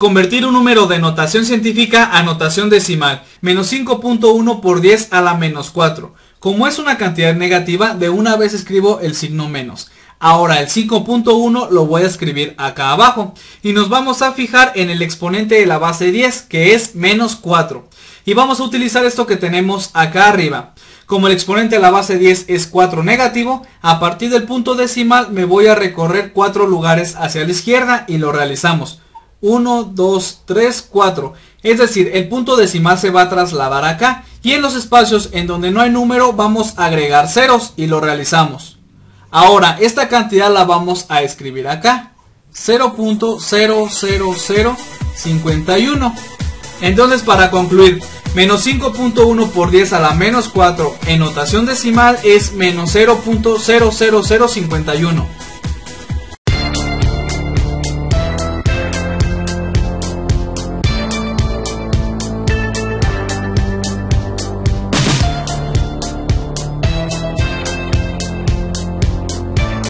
Convertir un número de notación científica a notación decimal. Menos 5.1 por 10 a la menos 4. Como es una cantidad negativa, de una vez escribo el signo menos. Ahora el 5.1 lo voy a escribir acá abajo. Y nos vamos a fijar en el exponente de la base 10, que es menos 4. Y vamos a utilizar esto que tenemos acá arriba. Como el exponente de la base 10 es 4 negativo, a partir del punto decimal me voy a recorrer 4 lugares hacia la izquierda y lo realizamos. 1, 2, 3, 4. Es decir, el punto decimal se va a trasladar acá y en los espacios en donde no hay número vamos a agregar ceros y lo realizamos. Ahora, esta cantidad la vamos a escribir acá. 0.00051. Entonces, para concluir, menos 5.1 por 10 a la menos 4 en notación decimal es menos 0.00051.